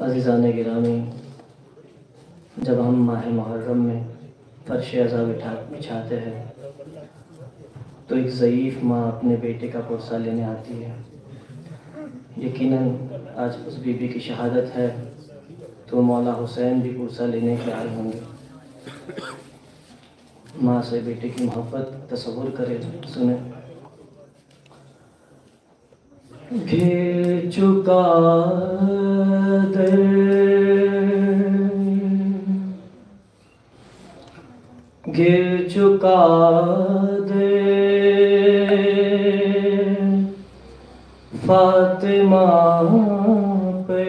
अजीज़ान गिरामी जब हम माह मुहर्रम में फर्श अज़ा बिठा बिछाते हैं तो एक ज़यीफ़ माँ अपने बेटे का पुरसा लेने आती है। यकीनन, आज उस बीबी की शहादत है तो मौला हुसैन भी पुरसा लेने के आए होंगे। माँ से बेटे की मोहब्बत, तस्वुर करे, सुने। घिर चुका गिर चुका दे। फातिमा पे।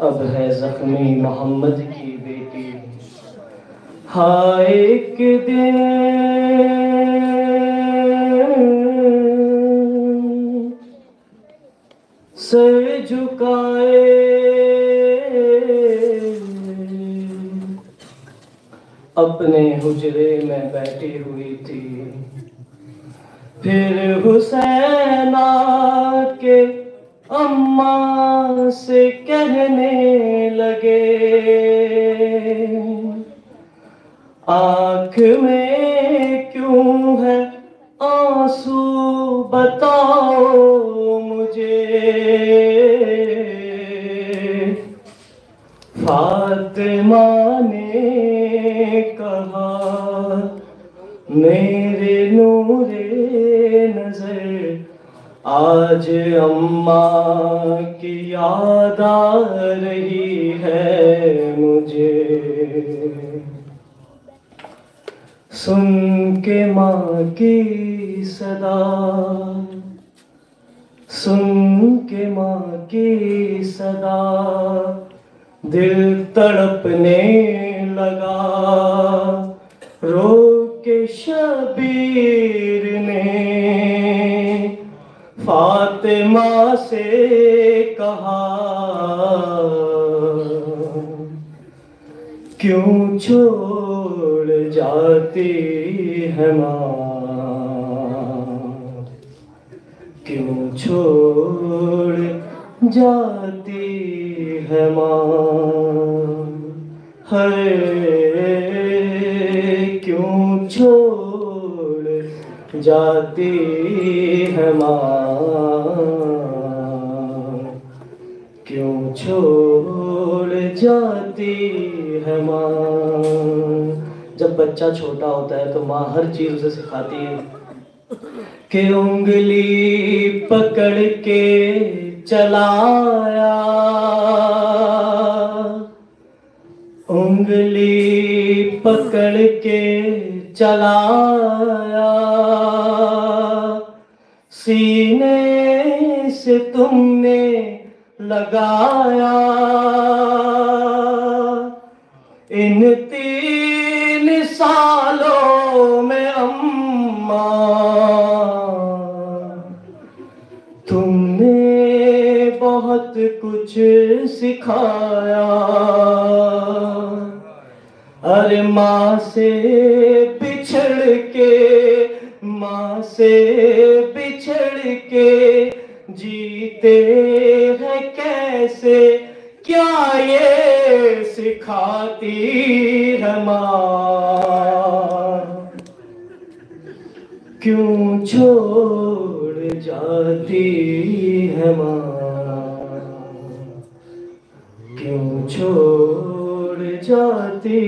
अब है जख्मी मोहम्मद की बेटी। हाय एक दिन सर झुकाए। अपने हुजरे में बैठी हुई थी। फिर हुसैन के अम्मा से कहने लगे। आँख में क्यों है आँसू बताओ मेरे नूरे नज़र, आज अम्मा की याद आ रही है मुझे। सुन के माँ की सदा, सुन के माँ की सदा, दिल तड़पने लगा। रो के शबीर ने। फातिमा से कहा, क्यों छोड़ जाती है माँ? क्यों छोड़ जाती है माँ? है जाती है माँ। क्यों छोड़ जाती है माँ? जब बच्चा छोटा होता है तो माँ हर चीज़ उसे सिखाती है। कि उंगली पकड़ के चलाया। उंगली पकड़ के चलाया। सीने से तुमने लगाया। इन तीन सालों में अम्मा, तुमने बहुत कुछ सिखाया। अरे माँ से बिछड़ के, माँ से बिछड़ जीते हैं कैसे, क्या ये सिखाती है क्यों छोड़ जाती है माँ? क्यों छोड़ जाती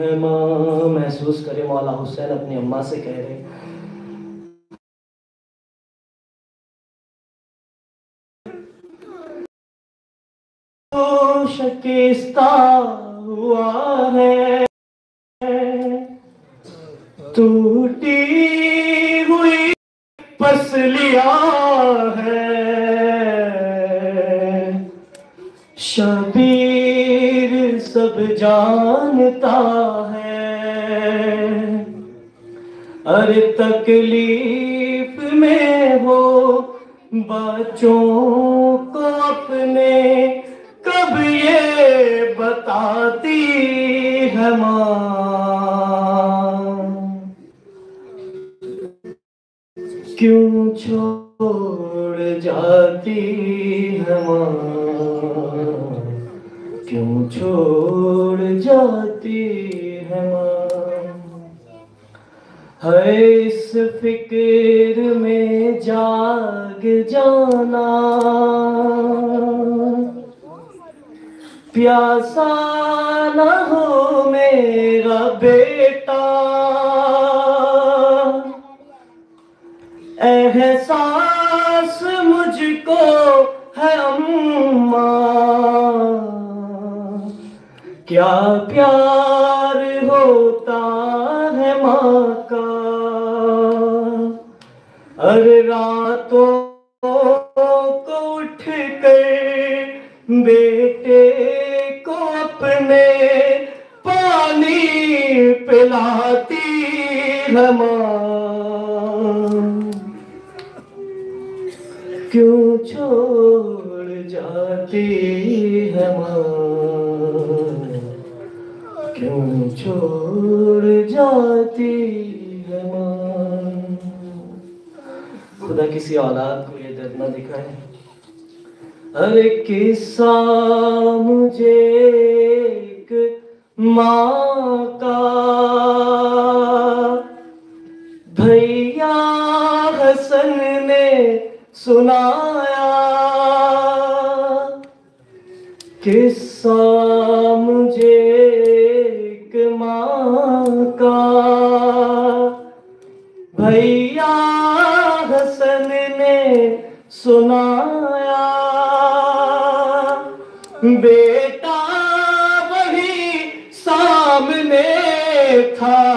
है माँ? महसूस करे मौला हुसैन अपनी अम्मा से कह रहे शकिस्ता हुआ है टूटी हुई पसलिया है शबीर सब जानता है। अरे तकलीफ़ में हो बच्चों को अपने बताती है माँ। क्यों छोड़ जाती है माँ? क्यों छोड़ जाती है माँ? है इस फ़िक्र में जाग जाना। प्यासा न हो मेरा बेटा। एहसास मुझको है अम्मा। क्या प्यार होता है माँ का? अरे रातों क्यों छोड़ जाती है माँ? क्यों छोड़ जाती है माँ? खुदा किसी औलाद को ये दर्द ना दिखाए। अरे किस्सा मुझे एक माँ का भैया हसन ने सुनाया किस्सा मुझे एक माँ का। भैया हसन ने सुनाया, बेटा वही सामने था।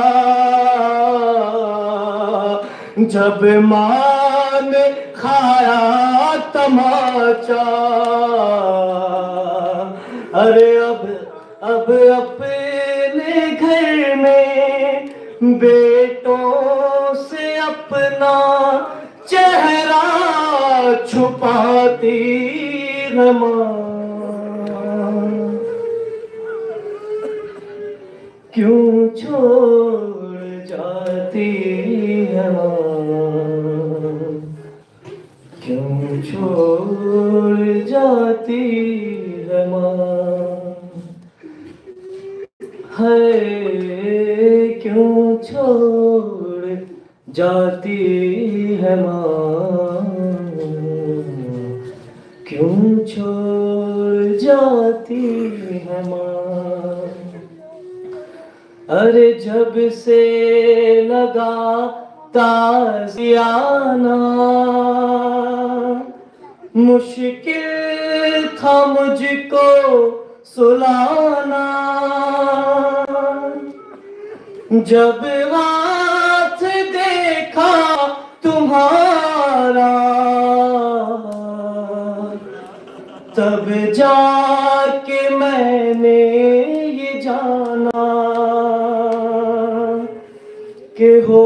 जब माँ ने खाया तमाचा। अरे अब अब अपने घर में बेटों से अपना चेहरा छुपाती है माँ। क्यों छोड़ जाती है माँ? क्यों छोड़ जाती है माँ? है क्यों छोड़ जाती है माँ? क्यों छोड़ जाती है माँ? अरे जब से लगा ताजियाना मुश्किल था मुझको सुलाना। जब हाथ देखा तुम्हारा, तब जाके मैंने ये जाना के हो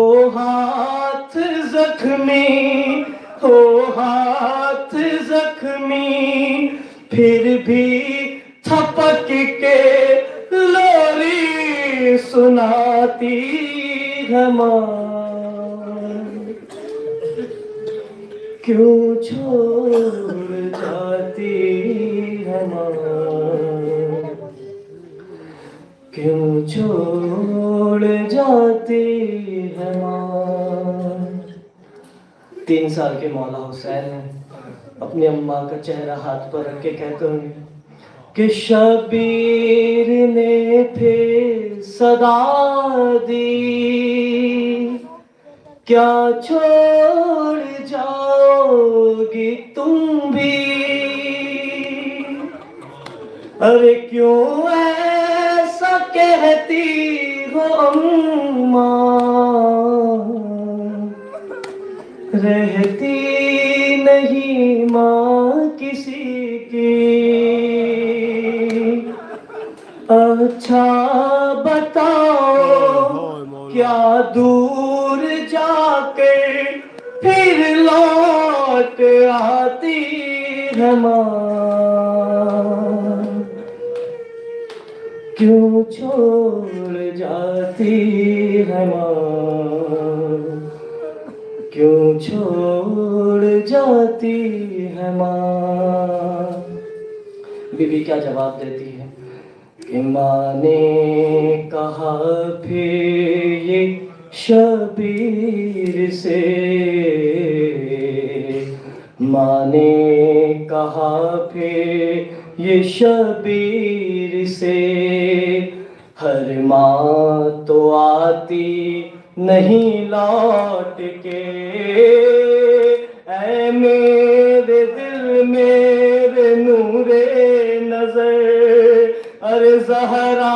जख्मी हो हाथ जख्मी, फिर भी थपक के लोरी सुनाती क्यों छोड़ जाती क्यों छोड़ जाती तीन साल के मौला हुसैन अपनी अम्मा का चेहरा हाथ पर रख के कहते होंगे कि शबीर ने फिर सदा दी। क्या छोड़ जाओगी तुम भी? अरे क्यों ऐसा कहती हो अम्मा? रहती नहीं माँ किसी की। अच्छा बताओ क्या दूर जाके फिर लौट आती है माँ? क्यों छोड़ जाती है माँ? क्यों छोड़ जाती है माँ? बीबी, क्या जवाब देती है? कि माँ ने कहा फिर ये शबीर से। माँ ने कहा फिर ये शबीर से। हर माँ तो आती नहीं अरे जहरा,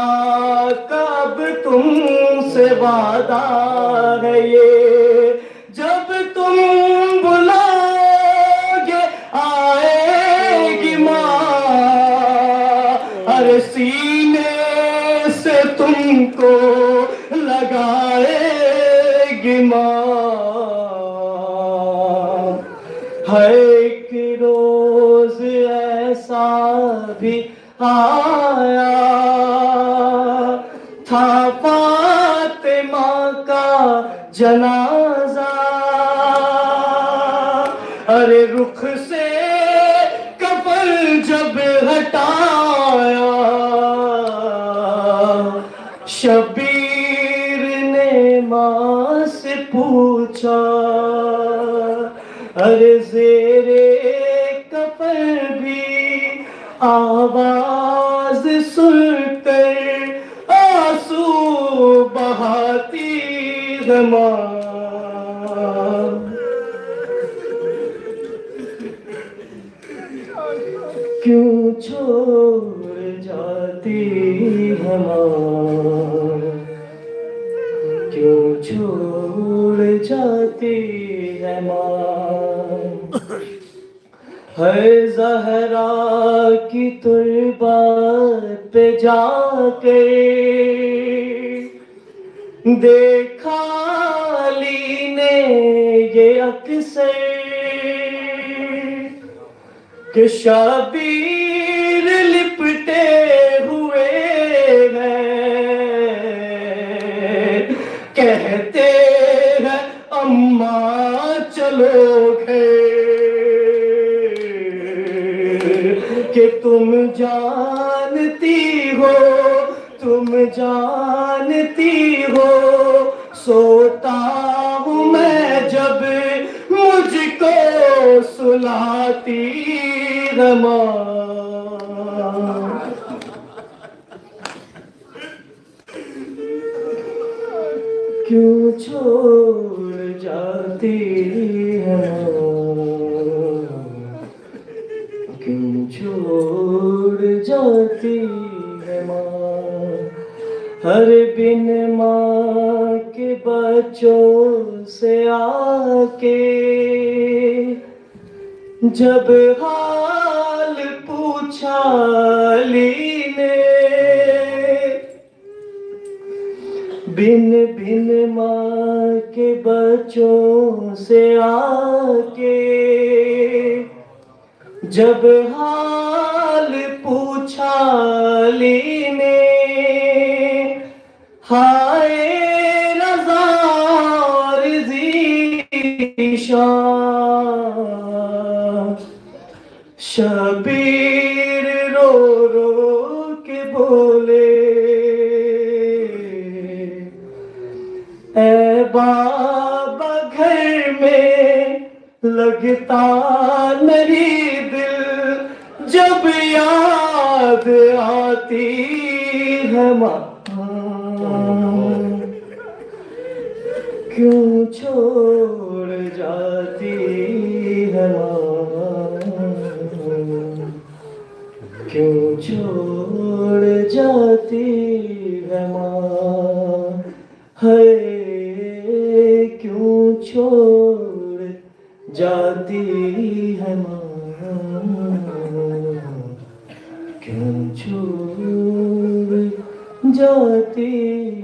कब तुमसे वादा है ये? जब तुम बुलाओगे आएगी माँ। अरे सीने से तुमको लगाएगी माँ। है एक रोज ऐसा भी आया। था फातिमा का जनाजा। अरे रुख से कफन जब हटाया। शबीर ने माँ से पूछा, अरे जेरे कफन भी आवाज़ सुनकर आँसू बहाती है क्यों छोड़ जाती है माँ क्यों छोड़ जाती है माँ है जहरा की तुरबात पे जाके देखा ली ने ये अक्सर कि शबीर लिपटे हुए हैं। कहते हैं, अम्मा, चलो तुम जानती हो, तुम जानती हो। सोता हूँ मैं जब मुझको सुलाती रमा। क्यों छोड़ जाती है? जाती है माँ। हर बिन माँ के बच्चों से आके जब हाल पूछा ली ने बिन बिन माँ के बच्चों से आके जब हाल पूछा लीने हाय रजार शबीर रो रो के बोले। ए बाबा घर में लगता नहीं दिल जब याद आती है माँ। क्यों छोड़ जाती है माँ? क्यों छोड़ जाती है माँ? है क्यों छोड़ जाती है माँ? क्यों छोड़ जाती